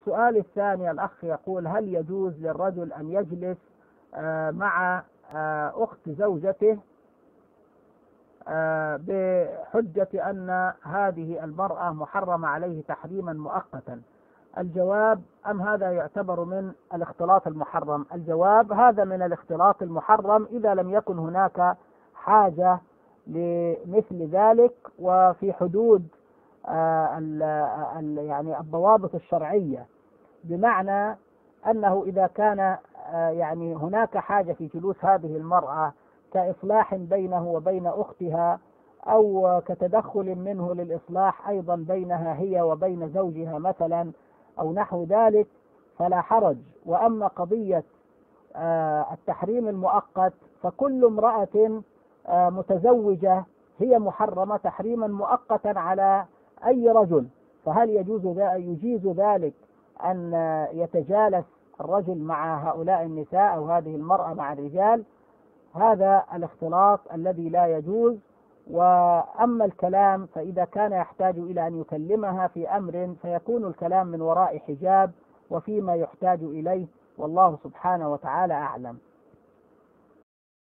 السؤال الثاني الأخ يقول هل يجوز للرجل أن يجلس آه، مع آه، أخت زوجته آه، بحجة أن هذه المرأة محرمة عليه تحريما مؤقتا؟ الجواب أم هذا يعتبر من الاختلاط المحرم؟ الجواب هذا من الاختلاط المحرم إذا لم يكن هناك حاجة لمثل ذلك وفي حدود يعني الضوابط الشرعية بمعنى أنه إذا كان آه، يعني هناك حاجة في جلوس هذه المرأة كإصلاح بينه وبين أختها أو كتدخل منه للإصلاح أيضا بينها هي وبين زوجها مثلا أو نحو ذلك فلا حرج. وأما قضية آه، التحريم المؤقت فكل امرأة متزوجة هي محرمة تحريما مؤقتا على أي رجل فهل يجوز يجيز ذلك أن يتجالس الرجل مع هؤلاء النساء أو هذه المرأة مع الرجال؟ هذا الاختلاط الذي لا يجوز. وأما الكلام فإذا كان يحتاج إلى أن يكلمها في أمر فيكون الكلام من وراء حجاب وفيما يحتاج إليه والله سبحانه وتعالى أعلم.